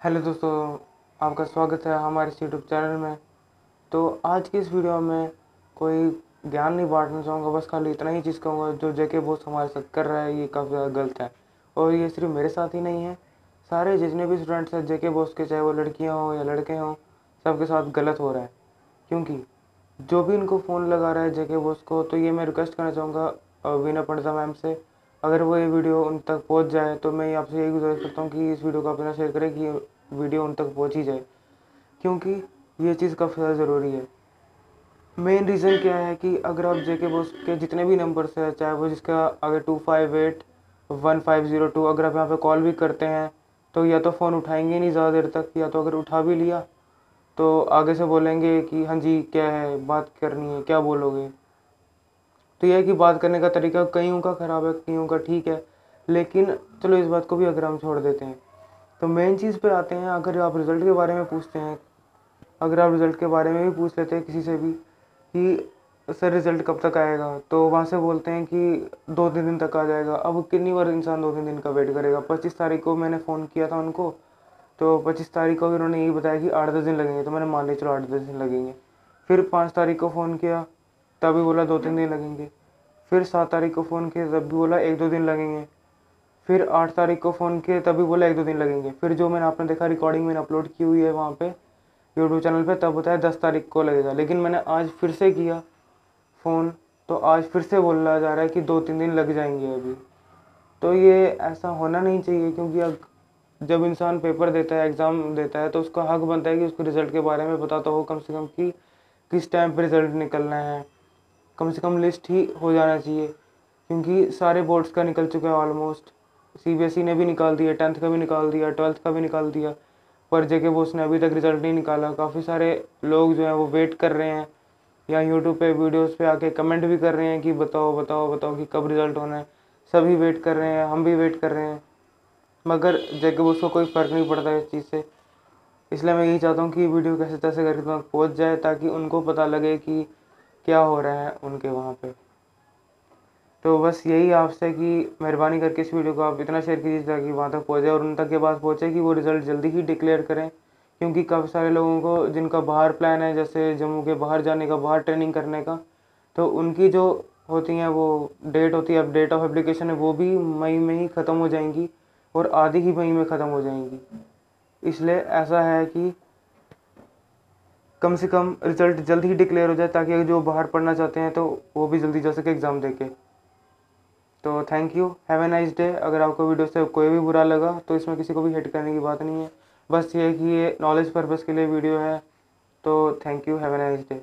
Hello दोस्तों, आपका स्वागत है हमारे यूट्यूब चैनल में। तो आज की इस वीडियो में कोई ज्ञान नहीं बांटना चाहूँगा बस खाली इतना ही चीज़ कहूँगा, जो जेके बोस हमारे साथ कर रहा है, ये काफ़ी ज़्यादा गलत है। और ये सिर्फ़ मेरे साथ ही नहीं है, सारे जितने भी स्टूडेंट्स हैं जेके बोस के, चाहे वो लड़कियाँ हों या लड़के हों, सबके साथ गलत हो रहा है। क्योंकि जो भी इनको फ़ोन लगा रहा है जेके बोस को तो ये मैं रिक्वेस्ट करना चाहूँगा वीना पंडिता मैम से अगर वो ये वीडियो उन तक पहुँच जाए तो मैं आपसे यही गुजारिश करता हूँ कि इस वीडियो को आप अपना शेयर करें कि वीडियो उन तक पहुँच ही जाए। क्योंकि ये चीज़ काफ़ी ज़्यादा ज़रूरी है। मेन रीज़न क्या है कि अगर आप जेके बोस के जितने भी नंबर्स हैं, चाहे वो जिसका अगर two five eight one five zero two अगर आप यहाँ पे कॉल भी करते हैं तो या तो फ़ोन उठाएँगे नहीं ज़्यादा देर तक, या तो अगर उठा भी लिया तो आगे से बोलेंगे कि हाँ जी, क्या है, बात करनी है, क्या बोलोगे? तो यह है कि बात करने का तरीका कईयों का ख़राब है, कईयों का ठीक है, लेकिन चलो इस बात को भी अगर हम छोड़ देते हैं। तो मेन चीज़ पे आते हैं, अगर आप रिज़ल्ट के बारे में पूछते हैं, अगर आप रिज़ल्ट के बारे में भी पूछ लेते हैं किसी से भी कि, सर रिज़ल्ट कब तक आएगा? तो वहाँ से बोलते हैं कि, दो तीन दिन तक आ जाएगा। अब कितनी बार इंसान दो तीन दिन का वेट करेगा? पच्चीस तारीख को मैंने फ़ोन किया था उनको तो पच्चीस तारीख को उन्होंने यही बताया कि आठ दस दिन लगेंगे। तो मैंने मान लिया, चलो आठ दस दिन लगेंगे। फिर पाँच तारीख को फ़ोन किया, तभी बोला दो तीन दिन लगेंगे। फिर सात तारीख को फ़ोन किया तब भी बोला एक दो दिन लगेंगे। फिर आठ तारीख को फ़ोन किए तभी बोला एक दो दिन लगेंगे। फिर जो मैंने आपने देखा रिकॉर्डिंग मैंने अपलोड की हुई है वहाँ पे यूट्यूब चैनल पे, तब बताया दस तारीख को लगेगा। लेकिन मैंने आज फिर से किया फ़ोन तो आज फिर से बोला जा रहा है कि दो तीन दिन लग जाएँगे अभी। तो ये ऐसा होना नहीं चाहिए, क्योंकि अब जब इंसान पेपर देता है एग्ज़ाम देता है तो उसका हक बनता है कि उसको रिज़ल्ट के बारे में पता तो हो कम से कम कि किस टाइम पर रिज़ल्ट निकलना है। कम से कम लिस्ट ही हो जाना चाहिए, क्योंकि सारे बोर्ड्स का निकल चुका है ऑलमोस्ट सीबीएसई ने भी निकाल दिया टेंथ का भी निकाल दिया ट्वेल्थ का भी निकाल दिया, पर जे के बोस ने अभी तक रिज़ल्ट नहीं निकाला। काफ़ी सारे लोग जो हैं वो वेट कर रहे हैं, या यूट्यूब पे वीडियोस पे आके कमेंट भी कर रहे हैं कि बताओ बताओ बताओ कि कब रिज़ल्ट होना है। सभी वेट कर रहे हैं, हम भी वेट कर रहे हैं, मगर जे के बोस को कोई फ़र्क नहीं पड़ता इस चीज़ से। इसलिए मैं यही चाहता हूँ कि वीडियो कैसे तैसे करके पहुँच जाए, ताकि उनको पता लगे कि क्या हो रहा है उनके वहाँ पे? तो बस यही आपसे कि मेहरबानी करके इस वीडियो को आप इतना शेयर कीजिए ताकि वहाँ तक पहुँचे और उन तक के पास पहुँचे कि वो रिज़ल्ट जल्दी ही डिक्लेयर करें। क्योंकि काफ़ी सारे लोगों को जिनका बाहर प्लान है, जैसे जम्मू के बाहर जाने का, बाहर ट्रेनिंग करने का तो उनकी जो होती हैं वो डेट होती है अब डेट ऑफ़ एप्लीकेशन है, वो भी मई में ही ख़त्म हो जाएँगी और आधी ही मई में ख़त्म हो जाएँगी। इसलिए ऐसा है कि कम से कम रिज़ल्ट जल्द ही डिक्लेयर हो जाए ताकि जो बाहर पढ़ना चाहते हैं तो वो भी जल्दी जा सके, एग्ज़ाम दे के तो thank you have a nice day अगर आपको वीडियो से कोई भी बुरा लगा तो इसमें किसी को भी हिट करने की बात नहीं है। बस ये है कि ये नॉलेज पर्पज़ के लिए वीडियो है। तो thank you have a nice day